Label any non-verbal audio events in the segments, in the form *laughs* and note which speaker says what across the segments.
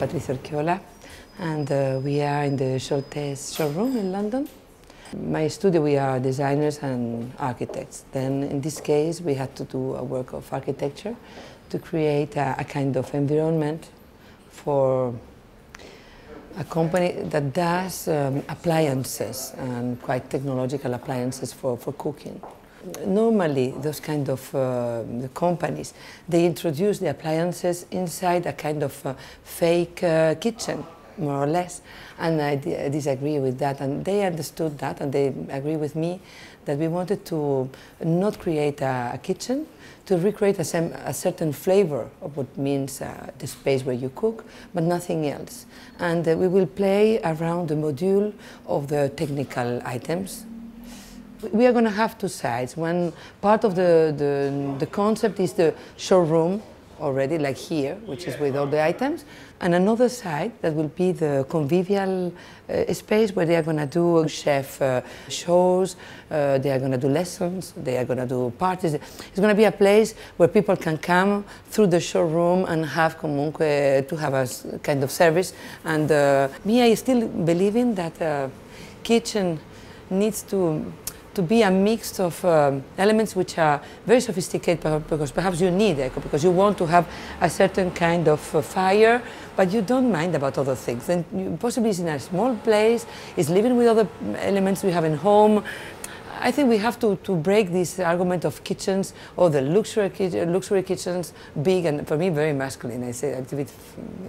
Speaker 1: Patricia Urquiola, and uh, we are in the Scholtès showroom in London. My studio, we are designers and architects. Then, in this case, we had to do a work of architecture to create a, a kind of environment for a company that does um, appliances and quite technological appliances for, for cooking. Normally, those kind of uh, companies, they introduce the appliances inside a kind of uh, fake uh, kitchen, more or less. And I disagree with that. And they understood that, and they agree with me that we wanted to not create a, a kitchen, to recreate a, sem- a, certain flavor of what means uh, the space where you cook, but nothing else. And uh, we will play around the module of the technical items we are going to have two sides. One part of the, the, the concept is the showroom already, like here, which is with all the items, and another side that will be the convivial uh, space where they are going to do chef uh, shows, uh, they are going to do lessons, they are going to do parties. It's going to be a place where people can come through the showroom and have comunque to have a kind of service. And uh, me, I still believe in that uh, kitchen needs to to be a mix of um, elements which are very sophisticated because perhaps you need echo because you want to have a certain kind of uh, fire but you don't mind about other things. And you, possibly it's in a small place it's living with other elements we have in home I think we have to, to break this argument of kitchens or the luxury, luxury kitchens, big and for me very masculine, I say it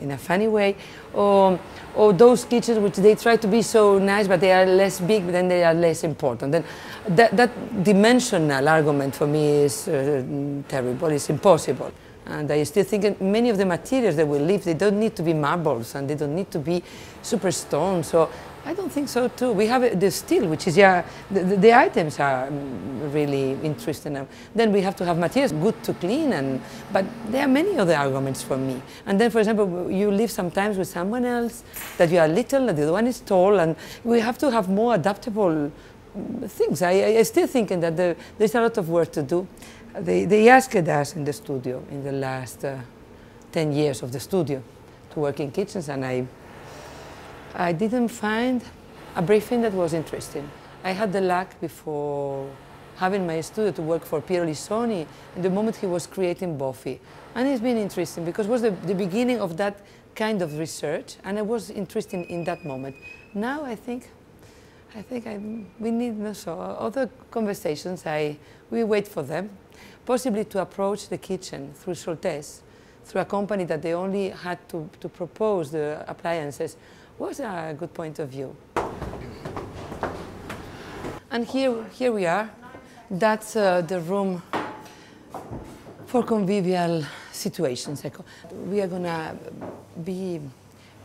Speaker 1: in a funny way, or, or those kitchens which they try to be so nice but they are less big but then they are less important. Then that, that dimensional argument for me is uh, terrible, it's impossible. And I still think many of the materials that we live, they don't need to be marbles and they don't need to be super stone. So I don't think so too. We have uh, the steel, which is, yeah, the, the, items are mm, really interesting. Then we have to have materials good to clean, and, but there are many other arguments for me. And then, for example, you live sometimes with someone else, that you are little, and the other one is tall, and we have to have more adaptable mm, things. I, I still think that the, there's a lot of work to do. They, they asked us in the studio in the last uh, 10 years of the studio to work in kitchens, and I I didn't find a briefing that was interesting. I had the luck before having my studio to work for Piero Lissoni in the moment he was creating Boffi. And it's been interesting because it was the, the beginning of that kind of research and I was interested in that moment. Now I think I think I, we need no so other conversations. I, we wait for them, possibly to approach the kitchen through Scholtès, through a company that they only had to, to propose the appliances was a good point of view. And here, here we are. That's uh, the room for convivial situations. We are going to be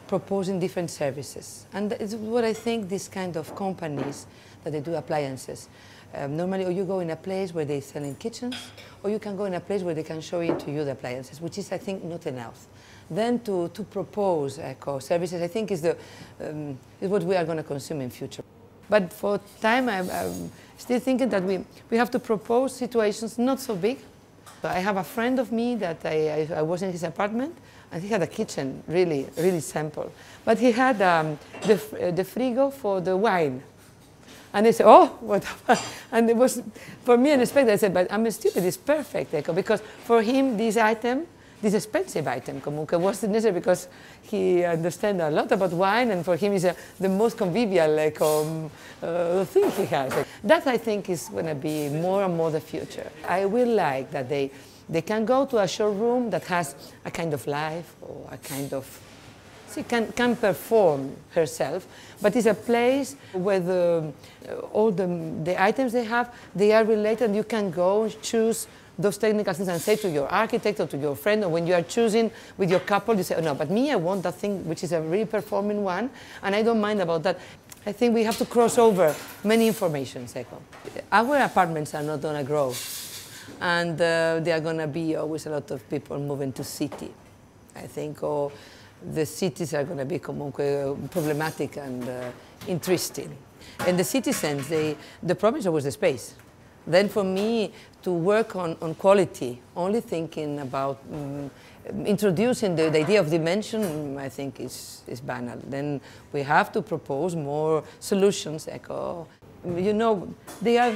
Speaker 1: proposing different services. And it's what I think these kind of companies that they do appliances. Um, normally, or you go in a place where they sell in kitchens, or you can go in a place where they can show you to you the appliances, which is, I think, not enough. Then to, to propose eco services, I think is, the, um, is what we are going to consume in future. But for time, I'm, I'm, still thinking that we, we have to propose situations not so big. I have a friend of me that I, I, I was in his apartment, and he had a kitchen, really, really simple. But he had um, the, uh, the frigo for the wine. And they said, oh, what? *laughs* and it was, for me, unexpected. I said, but I'm a stupid, it's perfect, Eco, because for him, this item this expensive item, comunque, was necessary because he understands a lot about wine and for him is the most convivial like, um, uh, thing he has. That I think is going to be more and more the future. I will like that they, they can go to a showroom that has a kind of life or a kind of she can, can perform herself, but it's a place where the, all the, the items they have, they are related and you can go choose those technical things and say to your architect or to your friend, or when you are choosing with your couple, you say, oh no, but me, I want that thing which is a really performing one, and I don't mind about that. I think we have to cross over many information, Seco. Our apartments are not going to grow, and uh, there are going to be always a lot of people moving to city, I think, or the cities are going to be problematic and uh, interesting. In the city sense, they, the problem is always the space Then for me, to work on, on quality, only thinking about um, introducing the, the, idea of dimension, I think is, is banal. Then we have to propose more solutions, oh, you know, they are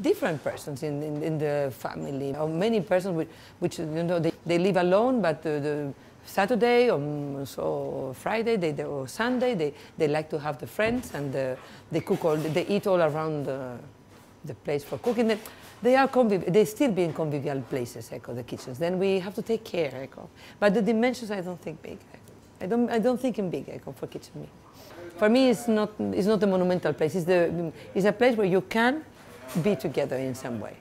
Speaker 1: different persons in, in, in the family. Or many persons which, which, you know, they, they live alone, but the, the Saturday or so Friday they, they, or Sunday they, they like to have the friends and the, they cook all, they eat all around the, the place for cooking. They, they are conviv- they still be in convivial places, echo, the kitchens. Then we have to take care, echo. But the dimensions I don't think big. I don't, I don't think in big, echo, for kitchen me. For me, it's not, it's not a monumental place. It's, the, it's a place where you can be together in some way.